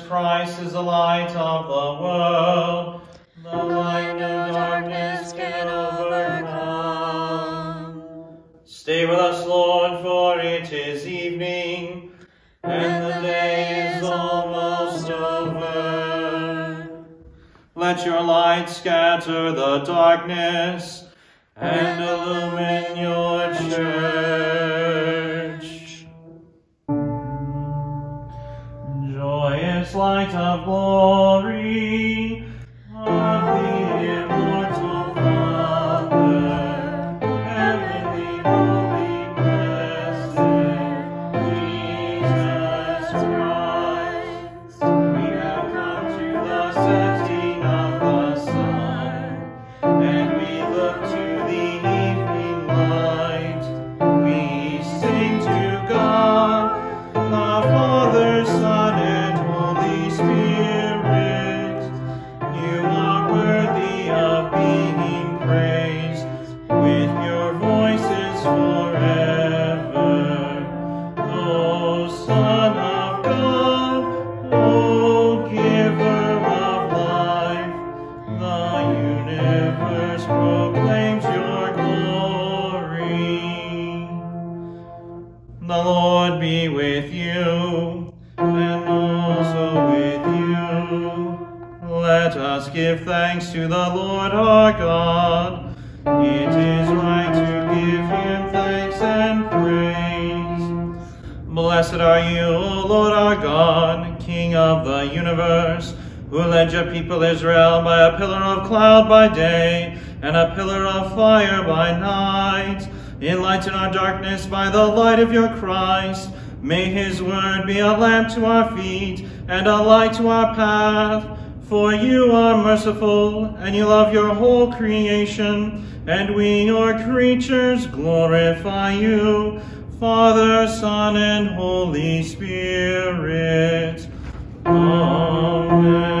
Christ is the light of the world. The light no darkness can overcome. Stay with us, Lord, for it is evening, and the day is almost over. Let your light scatter the darkness and illumine your church. Glory us give thanks to the Lord our God. It is right to give him thanks and praise. Blessed are you, O Lord our God, King of the universe, who led your people Israel by a pillar of cloud by day and a pillar of fire by night. Enlighten our darkness by the light of your Christ. May his word be a lamp to our feet and a light to our path. For you are merciful, and you love your whole creation, and we, your creatures, glorify you. Father, Son, and Holy Spirit. Amen.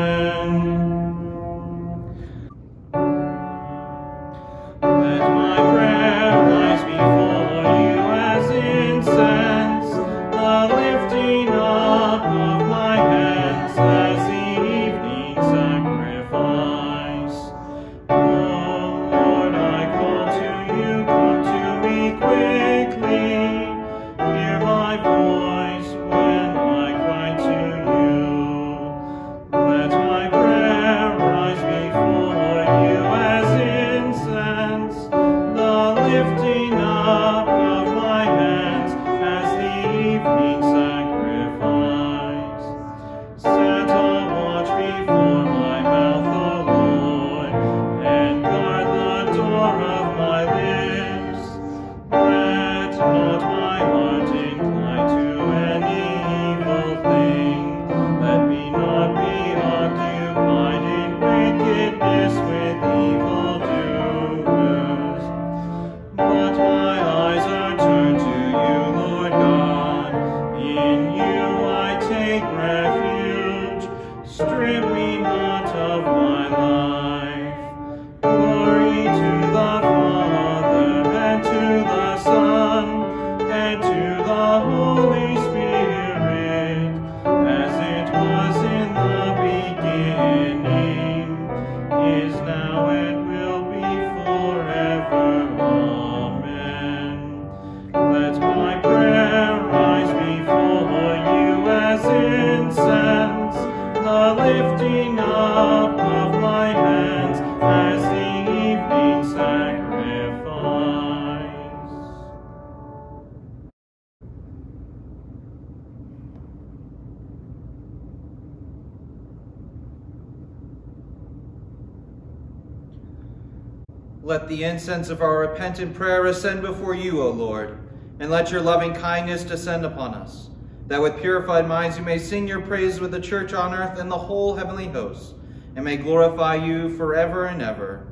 Let the incense of our repentant prayer ascend before you, O Lord, and let your loving kindness descend upon us, that with purified minds we may sing your praise with the church on earth and the whole heavenly host, and may glorify you forever and ever.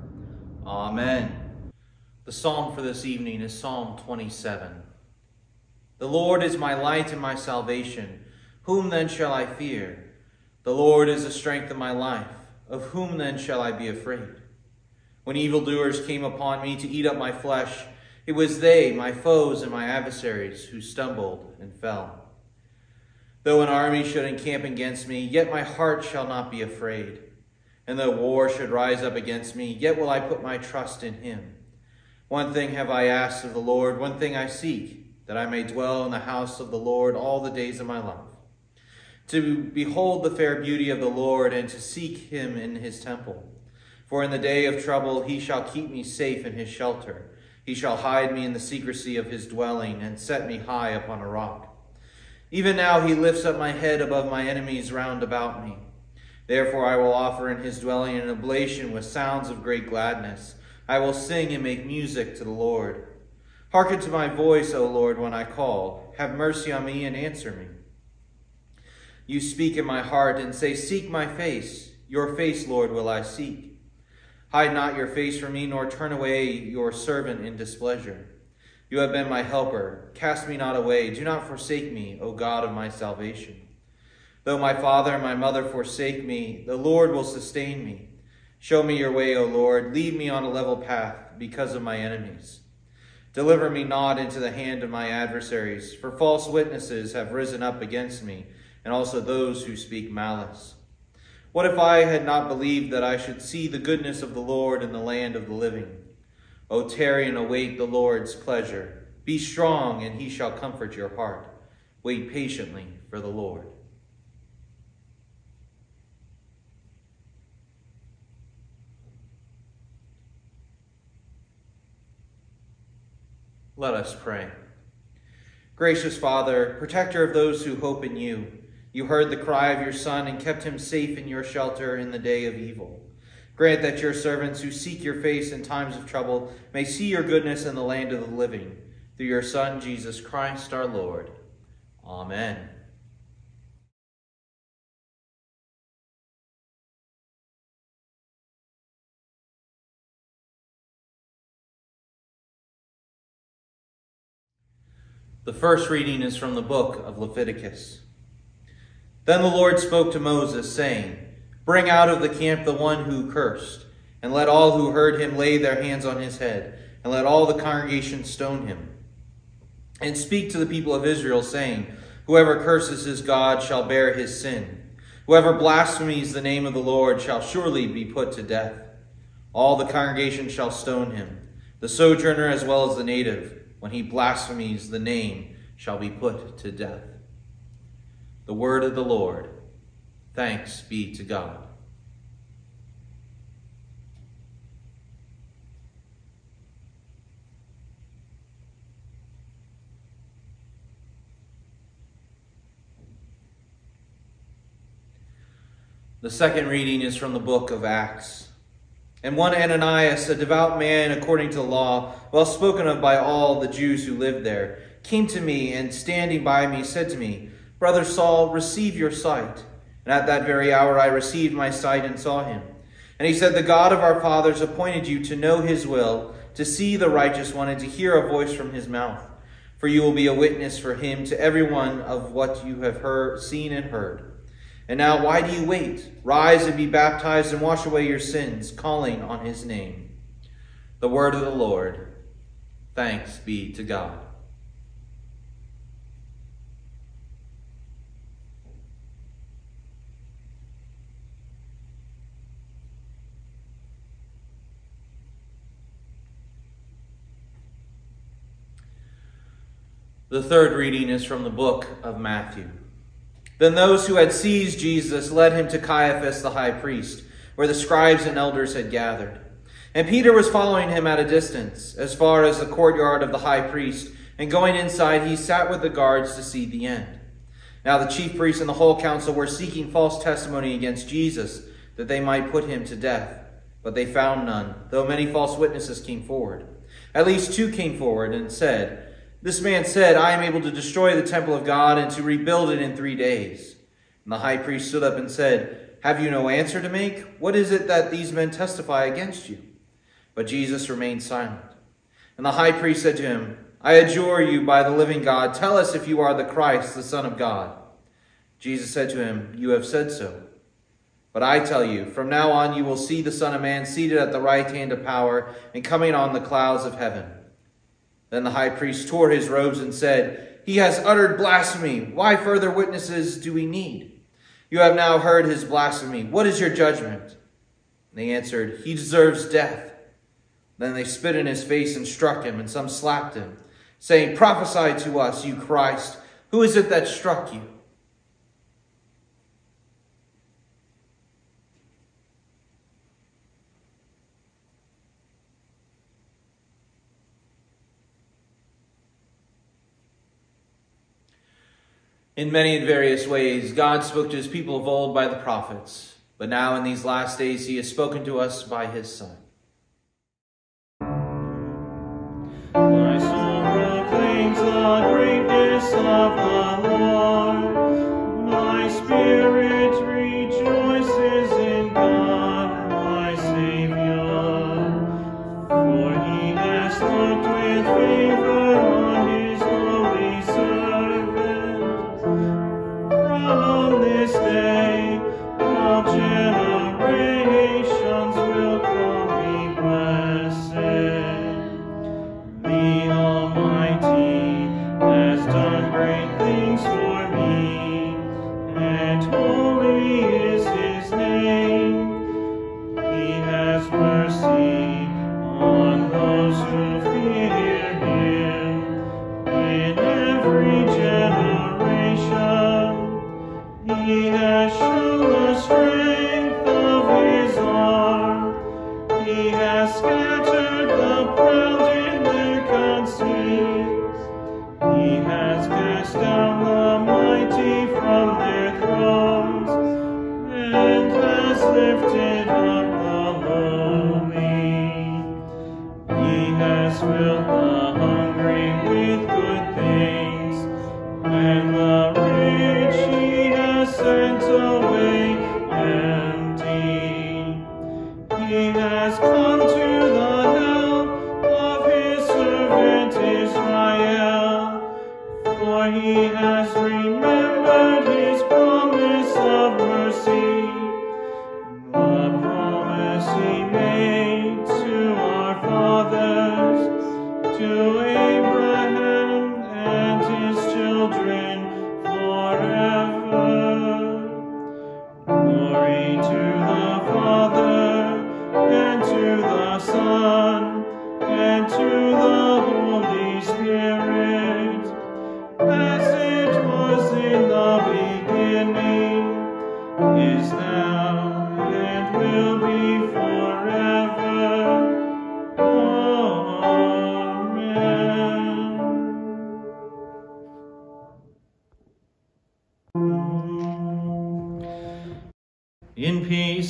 Amen. The psalm for this evening is Psalm 27. The Lord is my light and my salvation. Whom then shall I fear? The Lord is the strength of my life. Of whom then shall I be afraid? When evildoers came upon me to eat up my flesh, it was they, my foes and my adversaries, who stumbled and fell. Though an army should encamp against me, yet my heart shall not be afraid. And though war should rise up against me, yet will I put my trust in him. One thing have I asked of the Lord, one thing I seek, that I may dwell in the house of the Lord all the days of my life, to behold the fair beauty of the Lord and to seek him in his temple. For in the day of trouble he shall keep me safe in his shelter. He shall hide me in the secrecy of his dwelling and set me high upon a rock. Even now he lifts up my head above my enemies round about me. Therefore I will offer in his dwelling an oblation with sounds of great gladness. I will sing and make music to the Lord. Hearken to my voice, O Lord, when I call. Have mercy on me and answer me. You speak in my heart and say, Seek my face. Your face, Lord, will I seek. Hide not your face from me, nor turn away your servant in displeasure. You have been my helper. Cast me not away. Do not forsake me, O God of my salvation. Though my father and my mother forsake me, the Lord will sustain me. Show me your way, O Lord. Lead me on a level path because of my enemies. Deliver me not into the hand of my adversaries, for false witnesses have risen up against me, and also those who speak malice. What if I had not believed that I should see the goodness of the Lord in the land of the living? O tarry and await the Lord's pleasure. Be strong, and he shall comfort your heart. Wait patiently for the Lord. Let us pray. Gracious Father, protector of those who hope in you, you heard the cry of your Son and kept him safe in your shelter in the day of evil. Grant that your servants who seek your face in times of trouble may see your goodness in the land of the living. Through your Son, Jesus Christ our Lord. Amen. The first reading is from the book of Leviticus. Then the Lord spoke to Moses, saying, Bring out of the camp the one who cursed, and let all who heard him lay their hands on his head, and let all the congregation stone him. And speak to the people of Israel, saying, Whoever curses his God shall bear his sin. Whoever blasphemes the name of the Lord shall surely be put to death. All the congregation shall stone him, the sojourner as well as the native, when he blasphemes the name, shall be put to death. The word of the Lord. Thanks be to God. The second reading is from the book of Acts. And one Ananias, a devout man according to the law, well spoken of by all the Jews who lived there, came to me and standing by me said to me, Brother Saul, receive your sight. And at that very hour I received my sight and saw him. And he said, The God of our fathers appointed you to know his will, to see the righteous one, and to hear a voice from his mouth. For you will be a witness for him to everyone of what you have heard, seen and heard. And now why do you wait? Rise and be baptized and wash away your sins, calling on his name. The word of the Lord. Thanks be to God. The third reading is from the book of Matthew. Then those who had seized Jesus led him to Caiaphas the high priest, where the scribes and elders had gathered. And Peter was following him at a distance, as far as the courtyard of the high priest, and going inside, he sat with the guards to see the end. Now the chief priests and the whole council were seeking false testimony against Jesus, that they might put him to death. But they found none, though many false witnesses came forward. At least two came forward and said, this man said, I am able to destroy the temple of God and to rebuild it in three days. And the high priest stood up and said, Have you no answer to make? What is it that these men testify against you? But Jesus remained silent. And the high priest said to him, I adjure you by the living God, tell us if you are the Christ, the Son of God. Jesus said to him, You have said so. But I tell you, from now on you will see the Son of Man seated at the right hand of power and coming on the clouds of heaven. Then the high priest tore his robes and said, He has uttered blasphemy. Why further witnesses do we need? You have now heard his blasphemy. What is your judgment? And they answered, He deserves death. Then they spit in his face and struck him, and some slapped him, saying, Prophesy to us, you Christ. Who is it that struck you? In many and various ways, God spoke to his people of old by the prophets, but now in these last days he has spoken to us by his Son. My soul proclaims the greatness of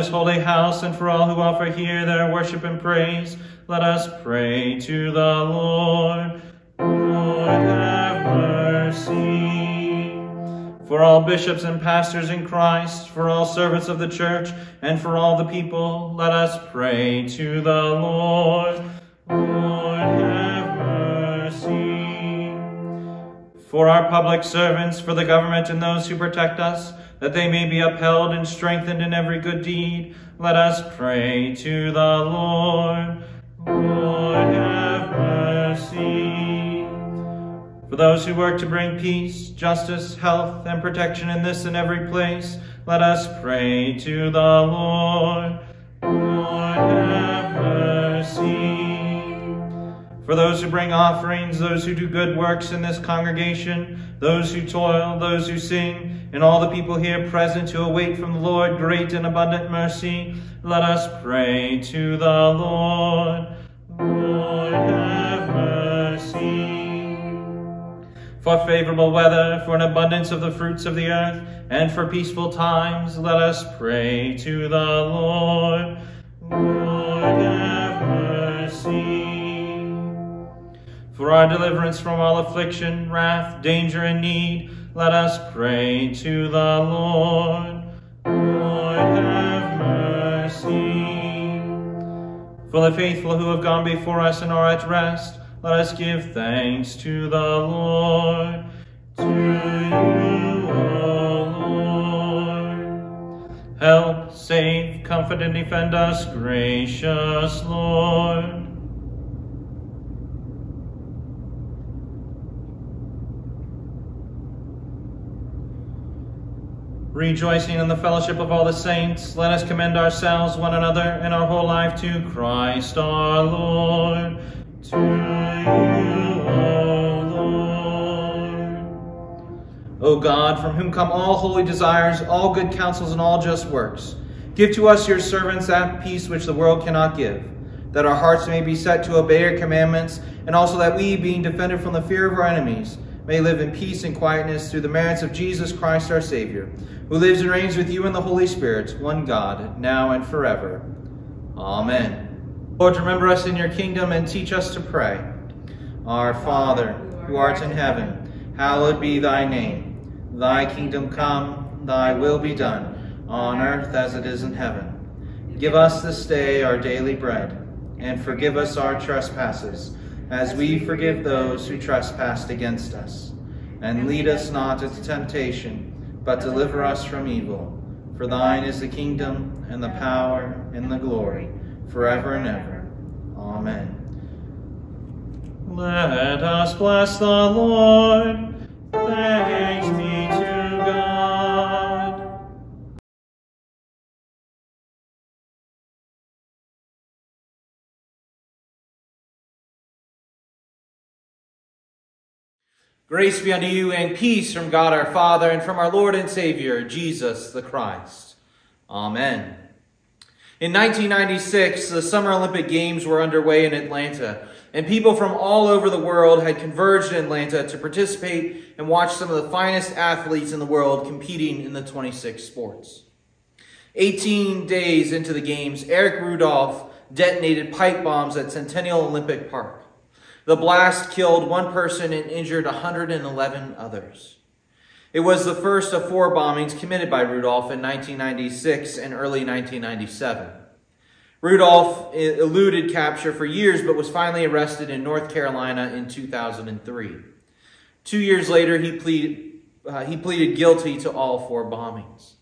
this holy house and for all who offer here their worship and praise, let us pray to the Lord. Lord, have mercy. For all bishops and pastors in Christ, for all servants of the church, and for all the people, let us pray to the Lord. Lord, have mercy. For our public servants, for the government and those who protect us, that they may be upheld and strengthened in every good deed, let us pray to the Lord. Lord, have mercy. For those who work to bring peace, justice, health, and protection in this and every place, let us pray to the Lord. Lord, have mercy. For those who bring offerings, those who do good works in this congregation, those who toil, those who sing, and all the people here present who await from the Lord great and abundant mercy, let us pray to the Lord. Lord, have mercy. For favorable weather, for an abundance of the fruits of the earth, and for peaceful times, let us pray to the Lord. Lord, For our deliverance from all affliction, wrath, danger, and need, let us pray to the Lord. Lord, have mercy. For the faithful who have gone before us and are at rest, let us give thanks to the Lord. To you, O Lord. Help, save, comfort, and defend us, gracious Lord. Rejoicing in the fellowship of all the saints, let us commend ourselves, one another, and our whole life to Christ our Lord. To you, O Lord. O God, from whom come all holy desires, all good counsels, and all just works, give to us, your servants, that peace which the world cannot give, that our hearts may be set to obey your commandments, and also that we, being defended from the fear of our enemies, may live in peace and quietness through the merits of Jesus Christ our Savior, who lives and reigns with you in the Holy Spirit, one God, now and forever. Amen. Lord, remember us in your kingdom and teach us to pray. Our Father, who art in heaven, hallowed be thy name. Thy kingdom come, thy will be done, on earth as it is in heaven. Give us this day our daily bread, and forgive us our trespasses, as we forgive those who trespass against us. And lead us not into temptation, but deliver us from evil. For thine is the kingdom, and the power, and the glory, forever and ever. Amen. Let us bless the Lord. Thanks be to Grace be unto you and peace from God our Father and from our Lord and Savior, Jesus the Christ. Amen. In 1996, the Summer Olympic Games were underway in Atlanta, and people from all over the world had converged in Atlanta to participate and watch some of the finest athletes in the world competing in the 26 sports. 18 days into the Games, Eric Rudolph detonated pipe bombs at Centennial Olympic Park. The blast killed one person and injured 111 others. It was the first of four bombings committed by Rudolph in 1996 and early 1997. Rudolph eluded capture for years but was finally arrested in North Carolina in 2003. Two years later, he pleaded, uh, he pleaded guilty to all four bombings.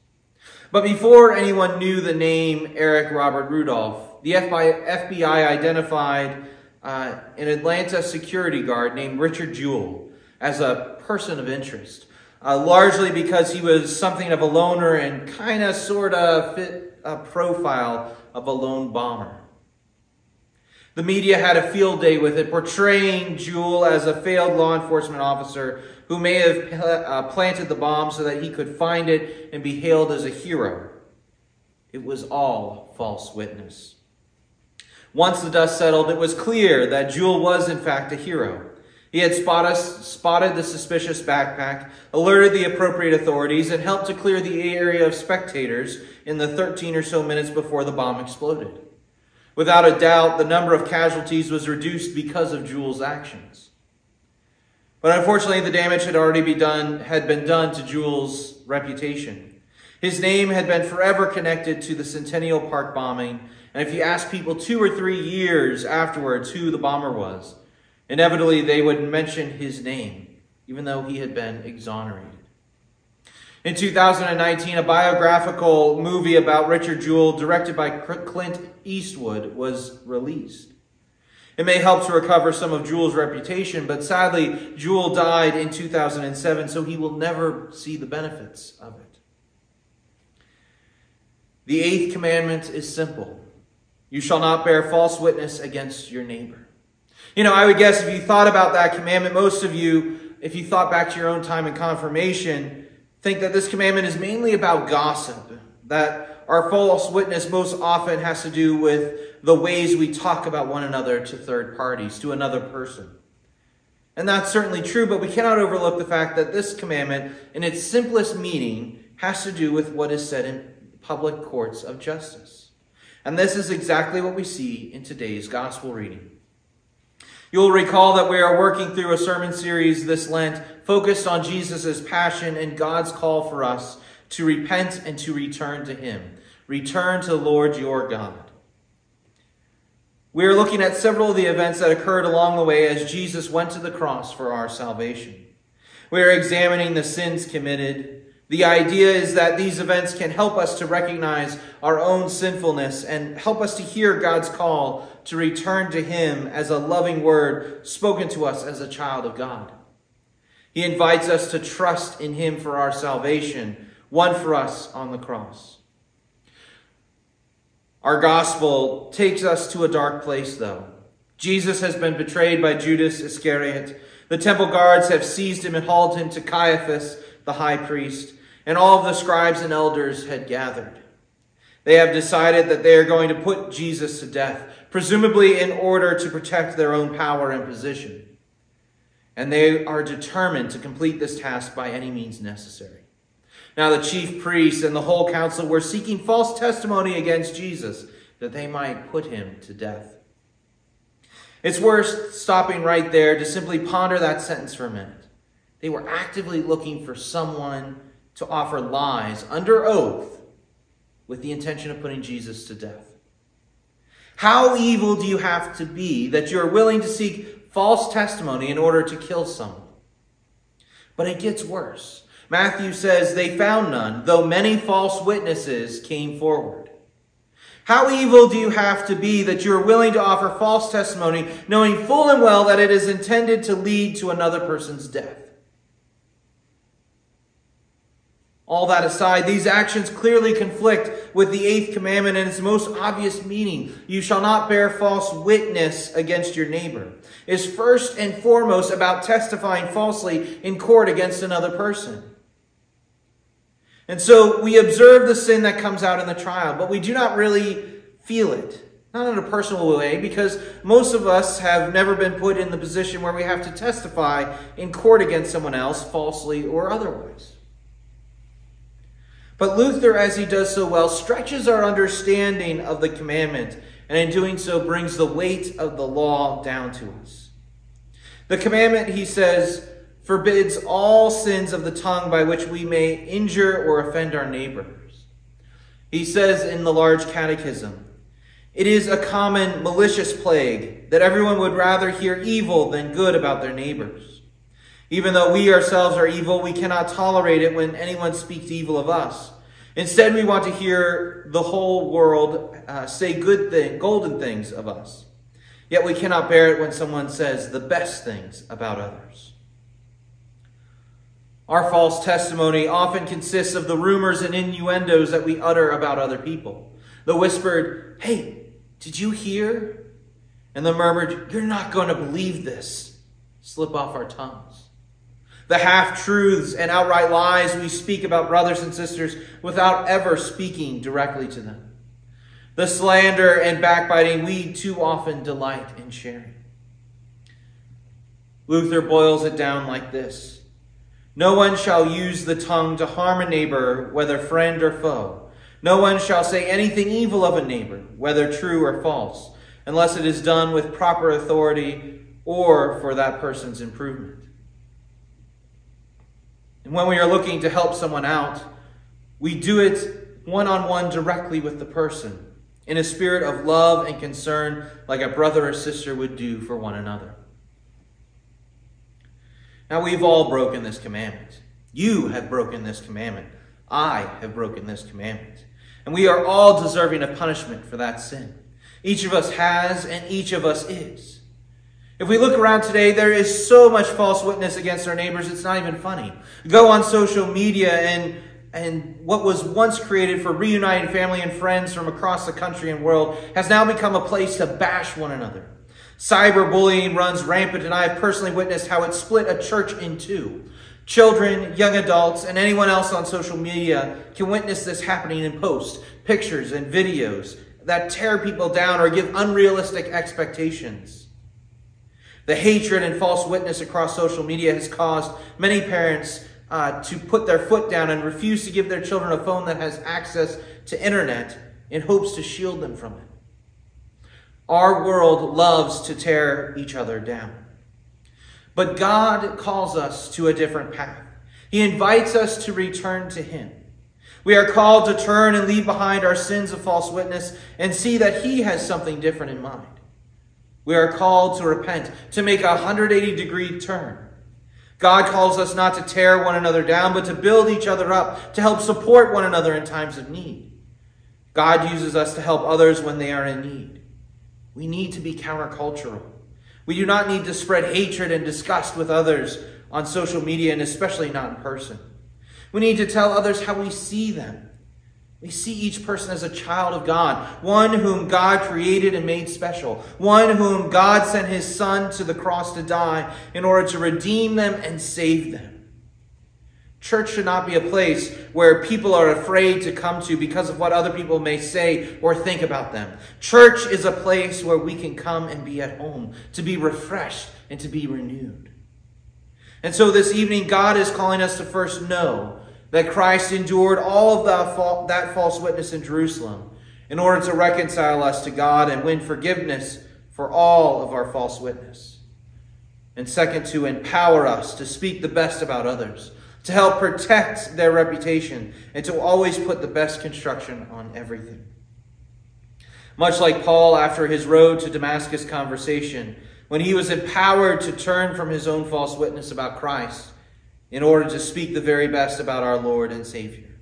But before anyone knew the name Eric Robert Rudolph, the FBI identified uh, an Atlanta security guard named Richard Jewell as a person of interest, uh, largely because he was something of a loner and kind of sort of fit a profile of a lone bomber. The media had a field day with it, portraying Jewell as a failed law enforcement officer who may have uh, planted the bomb so that he could find it and be hailed as a hero. It was all false witness. Once the dust settled, it was clear that Jewell was in fact a hero. He had spotted, spotted the suspicious backpack, alerted the appropriate authorities, and helped to clear the area of spectators in the 13 or so minutes before the bomb exploded. Without a doubt, the number of casualties was reduced because of Jewell's actions. But unfortunately, the damage had already be done, had been done to Jewell's reputation. His name had been forever connected to the Centennial Park bombing and if you ask people two or three years afterwards who the bomber was, inevitably they would mention his name, even though he had been exonerated. In 2019, a biographical movie about Richard Jewell, directed by Clint Eastwood, was released. It may help to recover some of Jewell's reputation, but sadly, Jewell died in 2007, so he will never see the benefits of it. The eighth commandment is simple you shall not bear false witness against your neighbor. You know, I would guess if you thought about that commandment, most of you, if you thought back to your own time in confirmation, think that this commandment is mainly about gossip, that our false witness most often has to do with the ways we talk about one another to third parties, to another person. And that's certainly true, but we cannot overlook the fact that this commandment, in its simplest meaning, has to do with what is said in public courts of justice. And this is exactly what we see in today's gospel reading. You'll recall that we are working through a sermon series this Lent focused on Jesus' passion and God's call for us to repent and to return to Him. Return to the Lord your God. We are looking at several of the events that occurred along the way as Jesus went to the cross for our salvation. We are examining the sins committed. The idea is that these events can help us to recognize our own sinfulness and help us to hear God's call to return to Him as a loving word spoken to us as a child of God. He invites us to trust in Him for our salvation, won for us on the cross. Our gospel takes us to a dark place, though. Jesus has been betrayed by Judas Iscariot. The temple guards have seized him and hauled him to Caiaphas, the high priest, and all of the scribes and elders had gathered. They have decided that they are going to put Jesus to death, presumably in order to protect their own power and position. And they are determined to complete this task by any means necessary. Now the chief priests and the whole council were seeking false testimony against Jesus that they might put him to death. It's worth stopping right there to simply ponder that sentence for a minute. They were actively looking for someone to offer lies under oath with the intention of putting Jesus to death. How evil do you have to be that you're willing to seek false testimony in order to kill someone? But it gets worse. Matthew says they found none, though many false witnesses came forward. How evil do you have to be that you are willing to offer false testimony, knowing full and well that it is intended to lead to another person's death? All that aside, these actions clearly conflict with the eighth commandment and its most obvious meaning. You shall not bear false witness against your neighbor. Is first and foremost about testifying falsely in court against another person. And so we observe the sin that comes out in the trial, but we do not really feel it. Not in a personal way, because most of us have never been put in the position where we have to testify in court against someone else, falsely or otherwise. But Luther, as he does so well, stretches our understanding of the commandment, and in doing so brings the weight of the law down to us. The commandment, he says, forbids all sins of the tongue by which we may injure or offend our neighbors. He says in the large catechism, it is a common malicious plague that everyone would rather hear evil than good about their neighbors. Even though we ourselves are evil, we cannot tolerate it when anyone speaks evil of us. Instead, we want to hear the whole world uh, say good things, golden things of us. Yet we cannot bear it when someone says the best things about others. Our false testimony often consists of the rumors and innuendos that we utter about other people. The whispered, hey, did you hear? And the murmured, you're not going to believe this, slip off our tongues. The half truths and outright lies we speak about brothers and sisters without ever speaking directly to them. The slander and backbiting we too often delight in sharing. Luther boils it down like this no one shall use the tongue to harm a neighbor, whether friend or foe. No one shall say anything evil of a neighbor, whether true or false, unless it is done with proper authority or for that person's improvement. And when we are looking to help someone out, we do it one on one directly with the person in a spirit of love and concern, like a brother or sister would do for one another. Now, we've all broken this commandment. You have broken this commandment. I have broken this commandment. And we are all deserving of punishment for that sin. Each of us has, and each of us is. If we look around today, there is so much false witness against our neighbors, it's not even funny. Go on social media, and, and what was once created for reuniting family and friends from across the country and world has now become a place to bash one another. Cyberbullying runs rampant, and I have personally witnessed how it split a church in two. Children, young adults, and anyone else on social media can witness this happening in posts, pictures, and videos that tear people down or give unrealistic expectations. The hatred and false witness across social media has caused many parents uh, to put their foot down and refuse to give their children a phone that has access to internet in hopes to shield them from it. Our world loves to tear each other down. But God calls us to a different path. He invites us to return to Him. We are called to turn and leave behind our sins of false witness and see that He has something different in mind. We are called to repent, to make a 180 degree turn. God calls us not to tear one another down, but to build each other up, to help support one another in times of need. God uses us to help others when they are in need. We need to be countercultural. We do not need to spread hatred and disgust with others on social media and especially not in person. We need to tell others how we see them. We see each person as a child of God, one whom God created and made special, one whom God sent his son to the cross to die in order to redeem them and save them. Church should not be a place where people are afraid to come to because of what other people may say or think about them. Church is a place where we can come and be at home, to be refreshed and to be renewed. And so this evening, God is calling us to first know that Christ endured all of that, that false witness in Jerusalem in order to reconcile us to God and win forgiveness for all of our false witness. And second, to empower us to speak the best about others to help protect their reputation, and to always put the best construction on everything. Much like Paul after his road to Damascus conversation, when he was empowered to turn from his own false witness about Christ in order to speak the very best about our Lord and Savior.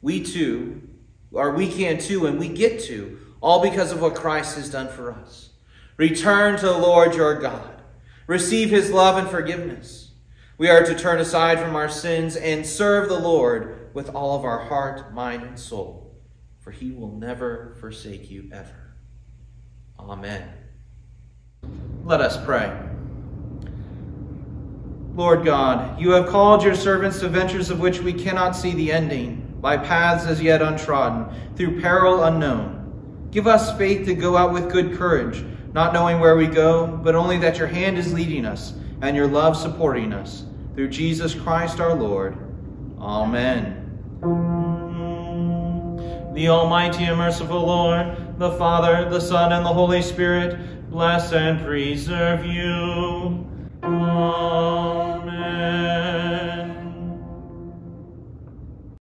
We too, or we can too, and we get to, all because of what Christ has done for us. Return to the Lord your God. Receive his love and forgiveness. We are to turn aside from our sins and serve the Lord with all of our heart, mind, and soul, for he will never forsake you ever. Amen. Let us pray. Lord God, you have called your servants to ventures of which we cannot see the ending, by paths as yet untrodden, through peril unknown. Give us faith to go out with good courage, not knowing where we go, but only that your hand is leading us and your love supporting us through Jesus Christ our Lord. Amen. The Almighty and merciful Lord, the Father, the Son, and the Holy Spirit, bless and preserve you. Amen.